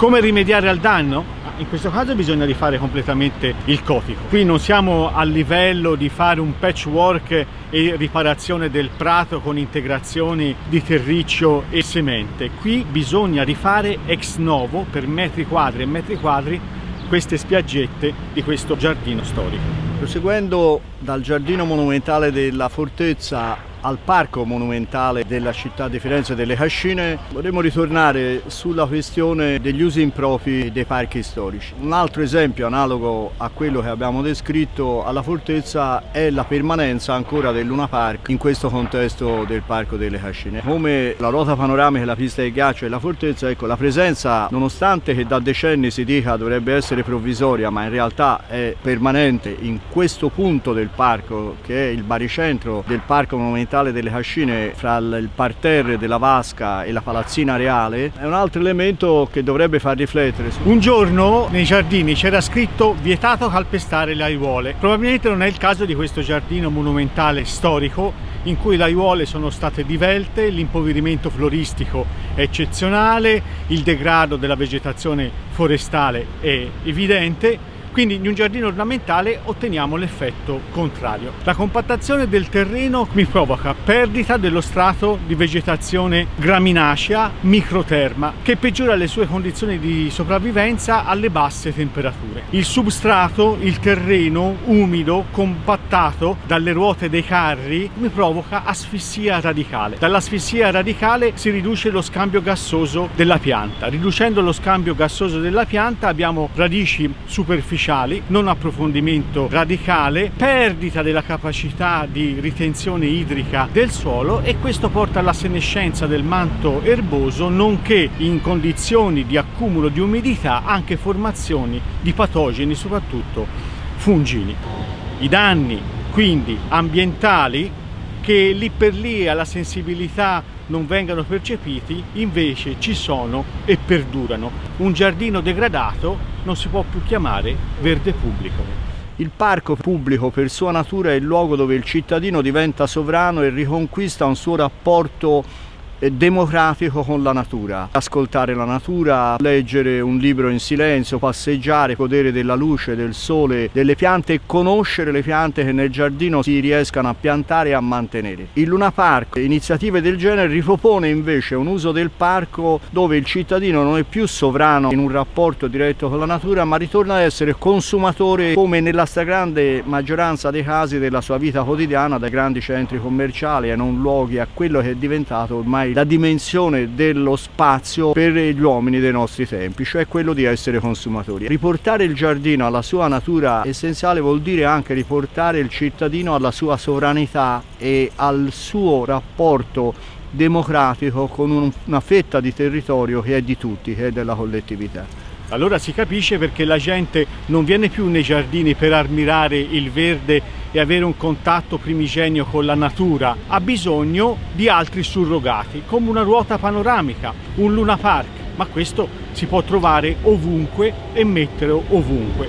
Come rimediare al danno? In questo caso bisogna rifare completamente il cotico. Qui non siamo a livello di fare un patchwork e riparazione del prato con integrazioni di terriccio e semente. Qui bisogna rifare ex novo per metri quadri e metri quadri queste spiaggette di questo giardino storico. Proseguendo dal giardino monumentale della fortezza al parco monumentale della città di Firenze delle Cascine vorremmo ritornare sulla questione degli usi impropri dei parchi storici. Un altro esempio analogo a quello che abbiamo descritto alla fortezza è la permanenza ancora del Luna Park in questo contesto del parco delle Cascine. Come la ruota panoramica, la pista di ghiaccio e la fortezza, ecco la presenza nonostante che da decenni si dica dovrebbe essere provvisoria ma in realtà è permanente in questo punto del parco che è il baricentro del parco monumentale monumentale delle Cascine fra il parterre della Vasca e la palazzina reale è un altro elemento che dovrebbe far riflettere. Un giorno nei giardini c'era scritto vietato calpestare le aiuole. Probabilmente non è il caso di questo giardino monumentale storico in cui le aiuole sono state divelte, l'impoverimento floristico è eccezionale, il degrado della vegetazione forestale è evidente quindi in un giardino ornamentale otteniamo l'effetto contrario. La compattazione del terreno mi provoca perdita dello strato di vegetazione graminacea microterma che peggiora le sue condizioni di sopravvivenza alle basse temperature. Il substrato, il terreno umido, compattato dalle ruote dei carri mi provoca asfissia radicale. Dall'asfissia radicale si riduce lo scambio gassoso della pianta. Riducendo lo scambio gassoso della pianta abbiamo radici superficiali superficiali, non approfondimento radicale, perdita della capacità di ritenzione idrica del suolo e questo porta alla senescenza del manto erboso nonché in condizioni di accumulo di umidità anche formazioni di patogeni soprattutto fungini. I danni quindi ambientali che lì per lì alla sensibilità non vengano percepiti, invece ci sono e perdurano. Un giardino degradato non si può più chiamare verde pubblico. Il parco pubblico per sua natura è il luogo dove il cittadino diventa sovrano e riconquista un suo rapporto democratico con la natura. Ascoltare la natura, leggere un libro in silenzio, passeggiare, godere della luce, del sole, delle piante e conoscere le piante che nel giardino si riescano a piantare e a mantenere. Il Luna Park, iniziative del genere, ripropone invece un uso del parco dove il cittadino non è più sovrano in un rapporto diretto con la natura ma ritorna ad essere consumatore come nella stragrande maggioranza dei casi della sua vita quotidiana dai grandi centri commerciali e non luoghi a quello che è diventato ormai la dimensione dello spazio per gli uomini dei nostri tempi, cioè quello di essere consumatori. Riportare il giardino alla sua natura essenziale vuol dire anche riportare il cittadino alla sua sovranità e al suo rapporto democratico con una fetta di territorio che è di tutti, che è della collettività. Allora si capisce perché la gente non viene più nei giardini per ammirare il verde e avere un contatto primigenio con la natura, ha bisogno di altri surrogati, come una ruota panoramica, un Luna Park, ma questo si può trovare ovunque e mettere ovunque.